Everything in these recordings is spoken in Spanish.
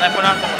una escuela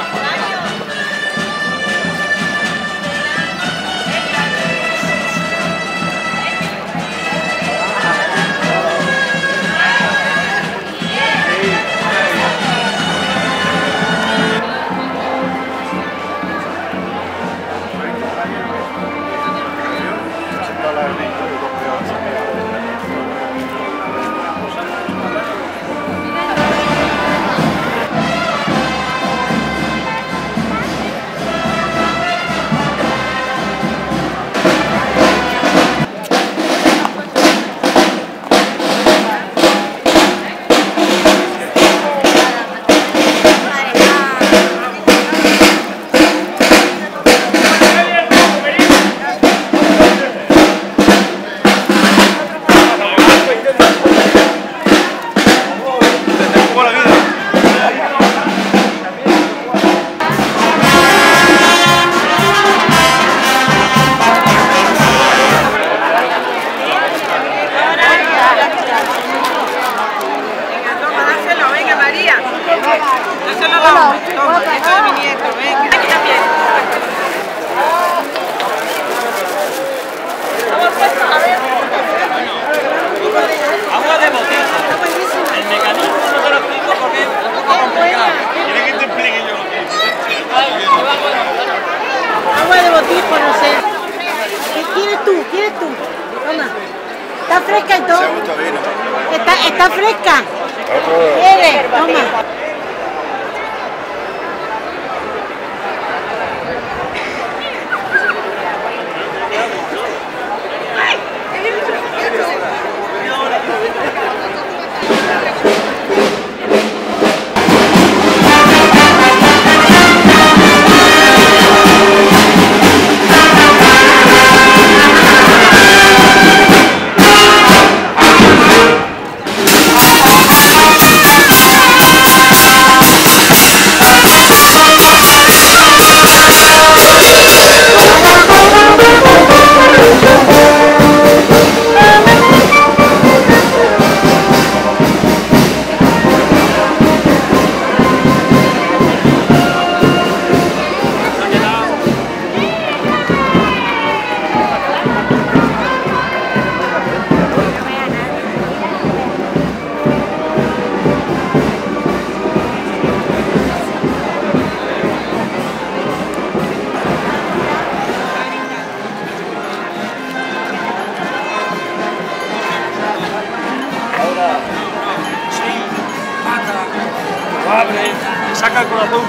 está fresca. Ahora sí, mata, lo abre, saca el corazón.